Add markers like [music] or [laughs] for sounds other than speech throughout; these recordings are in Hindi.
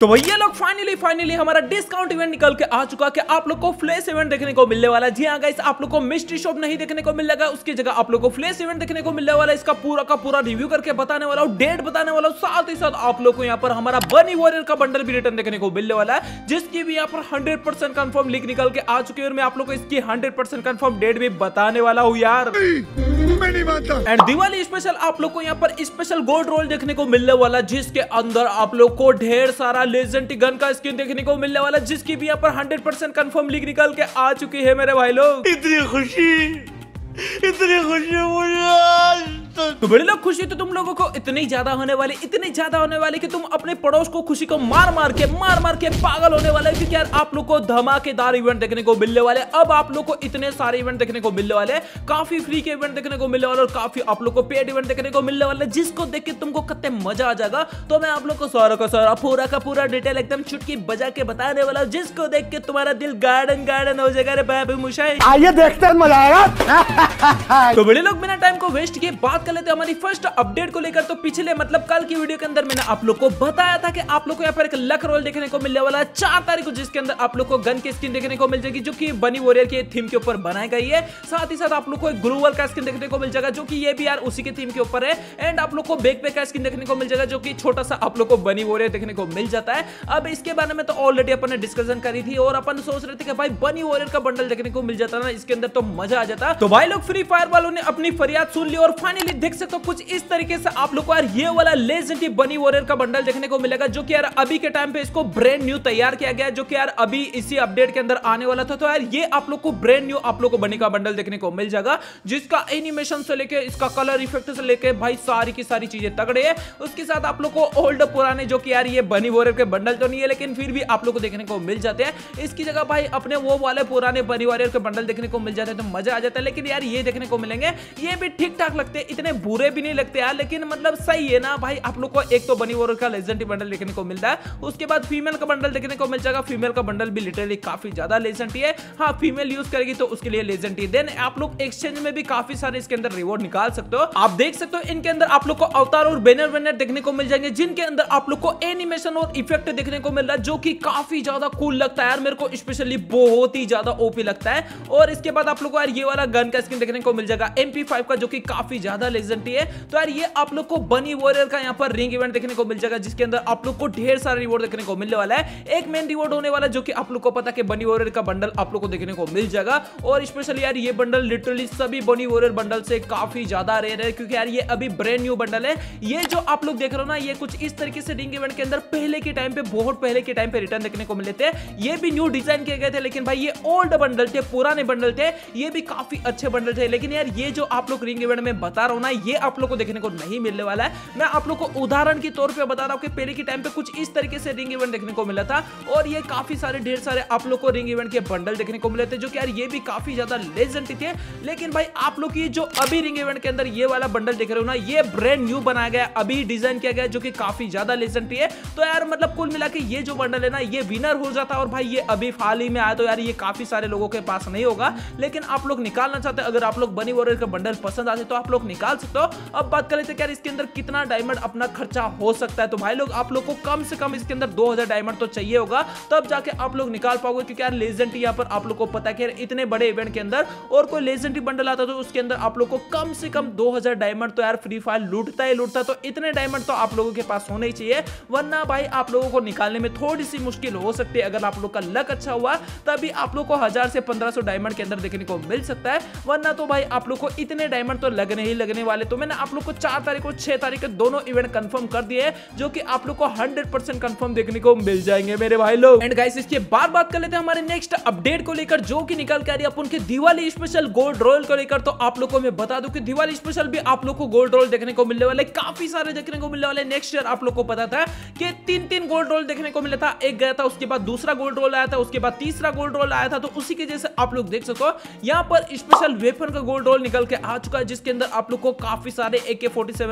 तो भैया लोग फाइनली फाइनली हमारा डिस्काउंट इवेंट निकल के आ चुका कि आप लोग को फ्लैश इवेंट देखने को मिलने वाला जी हाँ गाइस आप लोग को मिस्ट्री शॉप नहीं देखने को मिलेगा उसकी जगह आप लोग को फ्लैश इवेंट देखने को मिलने वाला इसका पूरा का पूरा रिव्यू करके बताने वाला हूँ डेट बताने वाला हूँ। साथ ही साथ आप लोग को यहाँ पर हमारा बनी वॉरियर का बंडल भी रिटर्न देखने को मिलने वाला है जिसकी भी यहाँ पर हंड्रेड परसेंट कन्फर्म लिंक निकल के आ चुकी है और मैं आप लोग को इसकी हंड्रेड परसेंट कन्फर्म डेट भी बताने वाला हूँ यार। मैं नहीं मानता। एंड दिवाली स्पेशल आप लोग को यहाँ पर स्पेशल गोल्ड रोल देखने को मिलने वाला जिसके अंदर आप लोग को ढेर सारा गन का स्किन देखने को मिलने वाला, जिसकी भी यहाँ पर हंड्रेड परसेंट कन्फर्म लीक निकल के आ चुकी है मेरे भाई लोग। इतनी खुशी इतनी खुशी मुझे तो बड़े लोग खुशी तो तुम लोगों को इतनी ज़्यादा होने वाली इतनी ज़्यादा होने वाली कि तुम अपने पड़ोस को खुशी को मार मार के मार मार के पागल होने वाले क्योंकि यार आप लोग को धमाकेदार इवेंट देखने को मिलने वाले अब आप लोग को इतने सारे इवेंट देखने को मिलने वाले काफ़ी फ्री के इवेंट देखने को मिलने वाले और काफ़ी आप लोग को पेड इवेंट देखने को मिलने वाले जिसको देख के तुमको कितने मज़ा आ जाएगा। तो मैं आप लोग को सारा का सारा पूरा का पूरा डिटेल एकदम चुटकी बजा के बताने वाला हूँ जिसको देख के तुम्हारा दिल गार्डन गार्डन हो जाएगा। रे बाबू मुशाई आइए देखते हैं मज़ा आएगा [laughs] तो बड़े लोग बिना टाइम को वेस्ट किए बात कर लेते हैं हमारी फ़र्स्ट अपडेट को लेकर तो पिछले मतलब कल की वीडियो के अंदर मैंने आप लोग को बताया था कि आप लोग को यहाँ पर एक लक रोल देखने को मिलने वाला है। चार तारीख को जिसके अंदर आप लोग को गन की स्किन देखने को मिल जाएगी, जो कि बनी वॉरियर के थीम के ऊपर बनाई गई है। साथ ही साथ आप लोग को एक ग्लूवल का स्किन देखने को मिल जाएगा, जो कि ये भी यार उसी के थीम के ऊपर है। एंड आप लोग को बैक पैक का स्किन देखने को मिल जाएगा, जो कि छोटा सा आप लोग को बनी वॉरियर देखने को मिल जाता है। अब इसके बारे में तो ऑलरेडी अपन ने डिस्कशन करी थी और अपन सोच रहे थे कि भाई बनी वॉरियर का बंडल देखने को मिल जाता ना, इसके अंदर तो मज़ा आ जाता। तो भाई लोग फ्री फायर वालों ने अपनी फरियाद सुन ली और फाइनली देख सकते हो, कुछ इस तरीके से आप लोग को यार ये वाला लेजेंडरी बनी वॉरियर का बंडल देखने को मिलेगा, जो कि यार अभी के टाइम पे इसको ब्रांड न्यू तैयार किया गया जो कि यार अभी इसी अपडेट के अंदर आने वाला था। तो यार ये आप लोग को ब्रांड न्यू आप लोग को बनी का बंडल देखने को मिल जाएगा, जिसका एनिमेशन से लेके, इसका कलर इफ़ेक्ट से लेके भाई सारी की सारी चीज़ें तगड़े है। उसके साथ आप लोग को ओल्ड पुराने, जो कि यार ये बनी वॉरियर के बंडल तो नहीं है, लेकिन फिर भी आप लोग को देखने को मिल जाते हैं। इसकी जगह भाई अपने वो वाले पुराने बनी वॉरियर के बंडल देखने को मिल जाते हैं तो मज़ा आ जाता है। लेकिन यार ये देखने को मिलेंगे, ये भी ठीक ठाक लगते हैं, इतने बुरे भी नहीं लगते यार, लेकिन मतलब सही है ना भाई, आप लोग को एक तो बनी वॉरियर का लेजेंडरी बंडल देखने को मिलता है। उसके बाद फीमेल का बंडल देखने को मिल जाएगा। फीमेल का बंडल भी लिटरली काफ़ी ज़्यादा लेजेंडरी है। हाँ फीमेल यूज़ करेगी तो उसके लिए लेजेंडरी देन आप लोग एक्सचेंज में भी काफ़ी सारे इसके अंदर रिवॉर्ड निकाल सकते हो। आप देख सकते हो, इनके अंदर आप लोग को अवतार और बैनर बैनर देखने को मिल जाएँगे, जिनके अंदर आप लोग को एनिमेशन और इफ़ेक्ट देखने को मिल रहा है, जो कि काफ़ी ज़्यादा कूल लगता है यार। मेरे को स्पेशली बहुत ही ज़्यादा ओपी लगता है। और इसके बाद आप लोग को यार ये वाला गन का स्किन देखने को मिल जाएगा MP5 का, जो कि काफ़ी ज़्यादा लेजेंडरी है तो यार ये आप लोग को बनी वॉरियर का यहाँ पर रिंग इवेंट देखने को मिल जाएगा, जिसके अंदर आप लोग को ढेर सारा रिवॉर्ड देखने को मिलने वाला है। एक मेन रिवॉर्ड होने वाला जो कि आप लोग को पता कि बनी वॉरियर का बंडल आप लोग को देखने को मिल जाएगा। और स्पेशली यार ये बंडल लिटरली सभी बनी वॉरियर बंडल से काफ़ी ज़्यादा रेयर है, क्योंकि यार ये अभी ब्रांड न्यू बंडल है। ये जो आप लोग देख रहे हो ना, ये कुछ इस तरीके से रिंग इवेंट के अंदर पहले के टाइम पे, बहुत पहले के टाइम पे रिटर्न देखने को मिले थे। ये भी न्यू डिज़ाइन किए गए थे, लेकिन भाई ये ओल्ड बंडल थे, पुराने बंडल थे। ये भी काफ़ी अच्छे बंडल थे। लेकिन यार ये जो आप लोग रिंग इवेंट में बता रहा ना ये आप लोग को देखने को नहीं मिलने वाला है। मैं आप लोग को उदाहरण के तौर पे बता रहा हूँ कि पहले के टाइम पे कुछ इस तरीके से रिंग इवेंट देखने को मिला था और ये काफ़ी सारे, ढेर सारे आप लोग को रिंग इवेंट के बंडल देखने को मिले थे, जो कि यार ये भी काफ़ी ज़्यादा लेजेंड थे। लेकिन भाई, आप लोग ये जो अभी रिंग इवेंट के अंदर ये वाला बंडल देख रहे हो ना, ये ब्रांड न्यू बनाया गया अभी डिज़ाइन किया गया जो कि काफ़ी ज़्यादा लेजेंड है। तो यार मतलब कुल मिला के ये जो बंडल है ना, ये विनर हो जाता और भाई, ये अभी हाल ही में आया तो यार ये काफ़ी सारे लोगों के पास नहीं होगा। लेकिन आप लोग निकालना चाहते, अगर आप लोग बनी वॉरियर का बंडल पसंद आते तो आप लोग निकाल सकते हो। अब बात कर लेते यार इसके अंदर कितना डायमंड अपना खर्चा हो सकता है। तो भाई लोग, आप लोग को कम से कम इसके अंदर 2000 डायमंड तो चाहिए होगा। तब जाके आप लोग निकाल पाओगे, क्योंकि यार लेजेंड यहाँ पर आप लोग को पता है इतने बड़े इवेंट के अंदर और कोई लेजेंडरी बंडल आता तो उसके अंदर आप लोग को कम से कम 2000 डायमंड तो यार फ्री फायर लूटता ही लूटता तो इतने डायमंड तो आप लोगों के पास होने ही चाहिए। वरना भाई आप लोगों को निकालने में थोड़ी सी मुश्किल हो सकती है। अगर आप लोग का लक अच्छा हुआ, तभी आप लोग को हज़ार से पंद्रह डायमंड के अंदर देखने को मिल सकता है। वरना तो भाई आप लोग को इतने डायमंड तो लगने ही लगने वाले। तो मैंने आप लोग को चार तारीख को छह तारीख के दोनों इवेंट कंफर्म कर दिए जो कि आप लोग को हंड्रेड परसेंट कंफर्म देखने को मिल जाएँगे मेरे भाई लोग। एंड गाइस इसके बाद बात कर लेते हैं हमारे नेक्स्ट अपडेट को लेकर, जो कि निकल के आ रही है अपन के दिवाली स्पेशल गोल्ड रोल को लेकर। तो आप लोग को मैं बता दूँ कि दिवाली स्पेशल भी आप लोग को गोल्ड रोल देखने को मिलने वाले, काफ़ी सारे देखने को मिलने वाले। नेक्स्ट ईयर आप लोग को पता था कि तीन तीन गोल्ड रोल देखने को मिला था। एक गया था, उसके बाद दूसरा गोल्ड रोल आया था, उसके बाद तीसरा गोल्ड रोल आया था। तो उसी के जैसे आप लोग देख सको, यहाँ पर स्पेशल वेपन का गोल्ड रोल निकल के आ चुका है, जिसके अंदर आप लोग को काफ़ी सारे ए के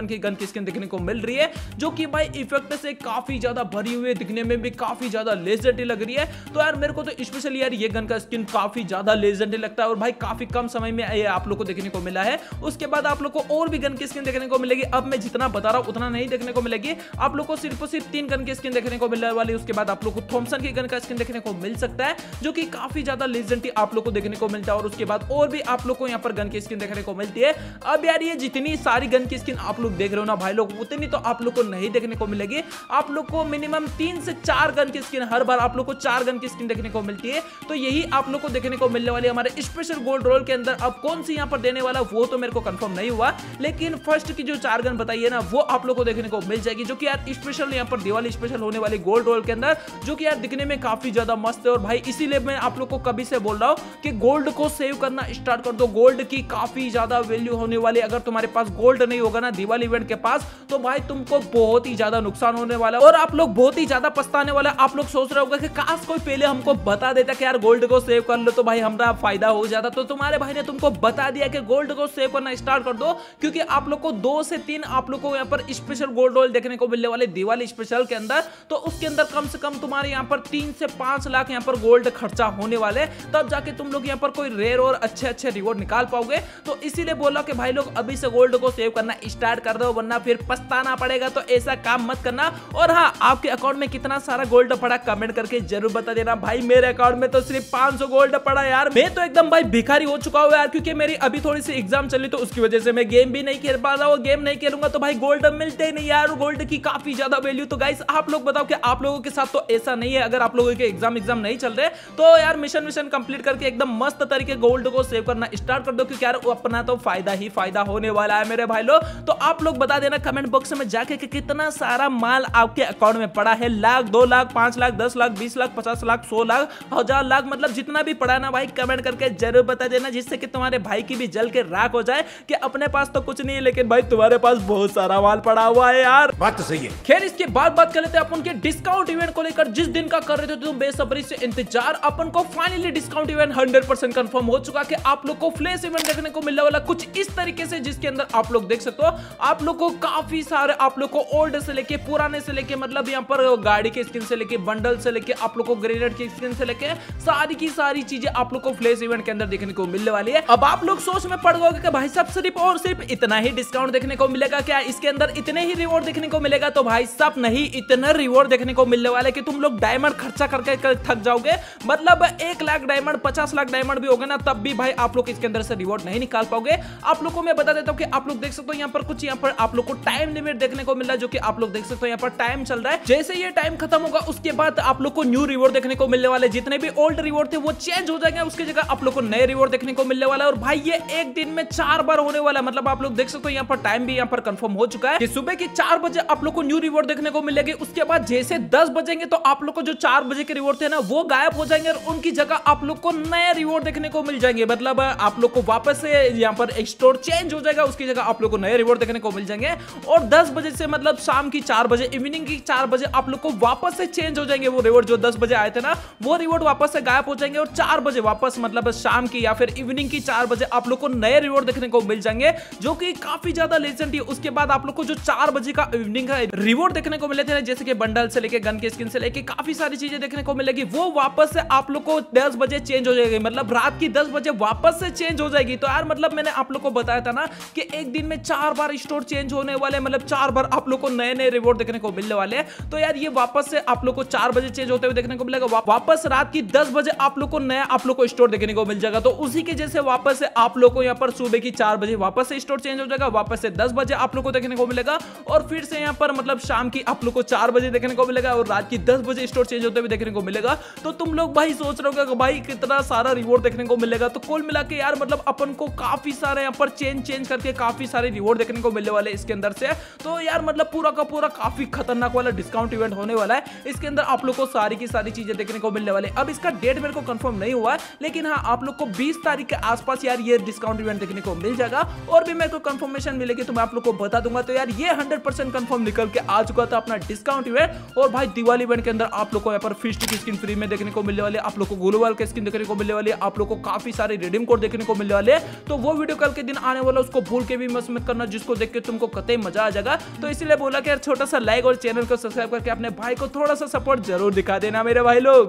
की गन की स्किन देखने को मिल रही है, जो कि भाई इफ़ेक्ट से काफ़ी ज़्यादा भरी हुई दिखने में भी काफ़ी ज़्यादा लेजेंडरी लग रही है। तो यार मेरे को तो स्पेशली यार ये गन का स्किन काफ़ी ज़्यादा लेजेंडरी लगता है और भाई काफ़ी कम समय में ये आप लोग को देखने को मिला है। उसके बाद आप लोग को और भी गन की स्किन देखने को मिलेगी। अब मैं जितना बता रहा हूँ, उतना नहीं देखने को मिलेगी। आप लोग को सिर्फ़ सिर्फ़ तीन गन की स्किन देखने को मिलने वाली उसके बाद आप लोग को थॉमसन की गन का स्किन देखने को मिल सकता है, जो कि काफ़ी ज़्यादा लेजेंडरी आप लोग को देखने को मिलता है। और उसके बाद और भी आप लोग को यहाँ पर गन की स्किन देखने को मिलती है। अब यार ये जितनी सारी गन की स्किन आप लोग देख रहे हो ना भाई लोग, उतनी तो आप लोग को नहीं देखने को मिलेगी। आप लोग को मिनिमम तीन से चार गन की स्किन हर बार आप लोग को चार गन की स्किन देखने को मिलती है। तो यही आप लोग को देखने को मिलने वाली हमारे स्पेशल गोल्ड रोल के अंदर अब कौन सी यहाँ पर देने वाला, वो तो मेरे को कंफर्म नहीं हुआ। लेकिन फ़र्स्ट की जो चार गन बताइए ना, वो आप लोग को देखने को मिल जाएगी, जो कि यार स्पेशल यहाँ पर दिवाली स्पेशल होने वाली गोल्ड रोल के अंदर, जो कि यार दिखने में काफ़ी ज़्यादा मस्त है। और भाई इसीलिए मैं आप लोग को कभी से बोल रहा हूँ कि गोल्ड को सेव करना स्टार्ट कर दो। गोल्ड की काफ़ी ज़्यादा वैल्यू होने वाली, अगर तुम्हारे पास गोल्ड नहीं होगा ना दिवाली इवेंट के पास तो भाई तुमको बहुत ही ज़्यादा नुकसान होने वाला और आप लोग बहुत ही ज़्यादा पछताने वाला आप लोग सोच रहे होगा कि काश कोई पहले हमको बता देता कि यार गोल्ड को सेव कर लो तो भाई हमारा फ़ायदा हो जाता। तो तुम्हारे भाई ने तुमको बता दिया कि गोल्ड को सेव करना स्टार्ट कर दो, क्योंकि आप लोग को दो से तीन आप लोग को यहाँ पर स्पेशल गोल्ड रोल देखने को मिलने वाले दिवाली स्पेशल के अंदर। तो उसके अंदर कम से कम तुम्हारे यहाँ पर तीन से पाँच लाख यहाँ पर गोल्ड खर्चा होने वाले तब जाके तुम लोग यहाँ पर कोई रेयर और अच्छे अच्छे रिवॉर्ड निकाल पाओगे। तो इसीलिए बोला कि भाई लोग, अभी से गोल्ड को सेव करना स्टार्ट कर दो, वरना फिर पछताना पड़ेगा। तो ऐसा काम मत करना। और हाँ आपके अकाउंट में कितना सारा गोल्ड पड़ा कमेंट करके ज़रूर बता देना। भाई, मेरे अकाउंट में तो सिर्फ़ 500 गोल्ड पड़ा यार। मैं तो एकदम भाई भिखारी हो चुका हूँ यार, क्योंकि मेरी अभी थोड़ी सी एग्ज़ाम चली तो उसकी वजह से मैं गेम भी नहीं खेल पा रहा हूँ गेम नहीं खेलूँगा। तो भाई गोल्ड मिलते ही नहीं यार गोल्ड की काफ़ी ज़्यादा वैल्यू तो गाइस आप लोग बताओ कि आप लोगों के साथ तो ऐसा नहीं है। अगर आप लोगों के एग्ज़ाम एग्ज़ाम नहीं चल रहे तो यार मिशन मिशन कंप्लीट करके एकदम मस्त तरीके गोल्ड को सेव करना स्टार्ट कर दो, क्योंकि यार अपना तो फ़ायदा ही फ़ायदा होने वाला है मेरे भाई लोग तो आप लोग बता देना कमेंट बॉक्स में जाके कि कितना सारा माल आपके अकाउंट में पड़ा है। लाख दो लाख पाँच लाख दस लाख बीस लाख पचास लाख सौ लाख हज़ार लाख मतलब जितना भी पड़ा ना भाई कमेंट करके ज़रूर बता देना जिससे कि तुम्हारे भाई की भी जल के राख हो जाए कि अपने पास तो कुछ नहीं है लेकिन भाई तुम्हारे पास बहुत सारा माल पड़ा हुआ है यार। बात तो सही है। खैर इसके बाद बात कर लेते हैं अपन के डिस्काउंट इवेंट को लेकर। जिस दिन का कर रहे थे तुम बेसब्री से इंतज़ार। अपन को finally discount event hundred percent confirm हो चुका कि आप लोग को फ्लैश इवेंट देखने को मिलने वाला कुछ इस तरीके से जिसके अंदर आप लोग देख सकते हो। आप लोग को काफ़ी सारे आप लोग को ओल्ड से लेके पुराने से लेके मतलब यहाँ पर गाड़ी के स्किन से लेके बंडल से लेके, आप लोग को ग्रेनेड के स्किन से लेके सारी की सारी चीज़ें आप लोग को फ्लैश इवेंट के अंदर देखने को मिलने वाली है। अब आप लोग सोच में पड़ गए भाई सब सिर्फ़ और सिर्फ़ इतना ही डिस्काउंट देखने को मिलेगा क्या? इसके अंदर इतने ही रिवॉर्ड देखने को मिलेगा तो भाई सब नहीं, इतना रिवॉर्ड देखने को मिलने वाले कि तुम लोग डायमंड खर्चा करके कर थक जाओगे। मतलब एक लाख डायमंड पचास लाख डायमंड भी होगा ना, तब भी भाई आप लोग इसके अंदर से रिवॉर्ड नहीं निकाल पाओगे। आप लोग को मैं बता देता हूँ कि आप लोग देख सकते हो यहाँ पर कुछ यहाँ पर आप लोग को टाइम लिमिट देखने को मिल रहा है जो कि आप लोग देख सकते हो यहाँ पर टाइम चल रहा है जैसे ये टाइम खत्म होगा उसके बाद आप लोग को न्यू रिवॉर्ड देखने को मिलने वाले जितने भी ओल्ड रिवॉर्ड थे वो चेंज हो जाएँगे उसकी जगह आप लोग को नए रिवॉर्ड देखने को मिलने वाला है और भाई ये एक दिन में चार बार होने वाला है मतलब आप लोग देख सकते हो यहाँ पर टाइम भी यहाँ पर कंफर्म हो चुका है कि सुबह के चार बजे आप लोग को न्यू रिवॉर्ड देखने को मिलेगी उसके बाद जैसे दस बजेंगे तो आप लोग को जो चार बजे के रिवॉर्ड थे ना वो गायब हो जाएँगे और उनकी जगह आप लोग को नए रिवॉर्ड देखने को मिल जाएँगे मतलब आप लोग को वापस से यहाँ पर स्टोर चेंज हो जाएगा उसकी जगह आप लोग को नए रिवॉर्ड देखने को मिल जाएँगे। और दस बजे से मतलब शाम की चार बजे इवनिंग की चार बजे आप लोग को वापस से चेंज हो जाएँगे वो रिवॉर्ड जो दस बजे आए थे ना, वो रिवॉर्ड वापस से गायब हो जाएँगे और चार बजे वापस मतलब शाम की या फिर इवनिंग की चार बजे आप लोग को नए रिवॉर्ड देखने को मिल जाएँगे, जो कि काफ़ी ज़्यादा लेजेंड है उसके बाद आप लोग को जो चार बजे का इवनिंग का रिवॉर्ड देखने को मिले थे जैसे कि बंडल से लेके गन के स्किन से लेके काफ़ी सारी चीज़ें देखने को मिलेगी, वो वापस से आप लोग को दस बजे चेंज हो जाएगी। मतलब रात की दस बजे वापस से चेंज हो जाएगी। तो यार मतलब मैंने आप लोग को बताया था ना कि एक दिन में चार बार स्टोर चेंज होने वाले मतलब चार बार आप लोग को नए नए रिवॉर्ड देखने को मिलने वाले तो यार ये वापस से आप लोग को चार बजे चेंज होते हुए देखने को मिलेगा। वापस रात की दस बजे आप लोग को नया आप लोग को स्टोर देखने को मिल जाएगा। तो उसी के जैसे वापस से आप लोग को यहाँ पर सुबह की चार बजे वापस से स्टोर चेंज हो जाएगा। वापस से दस बजे आप लोग को देखने को मिलेगा। और फिर से यहाँ पर मतलब शाम की आप लोग को चार बजे देखने को मिलेगा और रात की दस बजे स्टोर चेंज होते हुए देखने को मिलेगा। तो तुम लोग भाई सोच रहे हो भाई कितना सारा रिवॉर्ड देखने को मिलेगा तो कुल मिला के यार मतलब अपन को काफ़ी सारे यहाँ पर चेंज चेंज करके काफ़ी सारे रिवॉर्ड देखने को मिलने वाले इसके अंदर से। तो यार मतलब पूरा का पूरा काफ़ी खतरनाक वाला डिस्काउंट इवेंट होने वाला है। इसके अंदर आप लोग को सारी की सारी चीज़ें देखने को मिलने वाले अब इसका डेट मेरे को कंफर्म नहीं हुआ, लेकिन हाँ आप लोग को 20 तारीख के आसपास यार ये डिस्काउंट इवेंट देखने को मिल जाएगा। और भी मेरे को कंफर्मेशन मिलेगी तो मैं आप लोग को बता दूँगा। तो यार, ये हंड्रेड परसेंट कंफर्म निकल के आ चुका था अपना डिस्काउंट इवेंट और भाई, दिवाली इवेंट के अंदर आप लोग को यहाँ पर फिस्ट की स्किन फ्री में देखने को मिलने वाले आप लोग को ग्लोबल के स्किन देखने को मिलने वाले आप लोग को काफ़ी सारे रिडीम कोड देखने को मिलने वाले तो वो वीडियो कल के दिन आने वाला उसको भूल के भी मस्त मत करना, जिसको देख के तुमको कतई मज़ा आ जाएगा। तो इसलिए बोला कि यार छोटा सा लाइक और चैनल को सब्सक्राइब करके अपने भाई को थोड़ा सा सपोर्ट ज़रूर दिखा देना मेरे भाई लोग।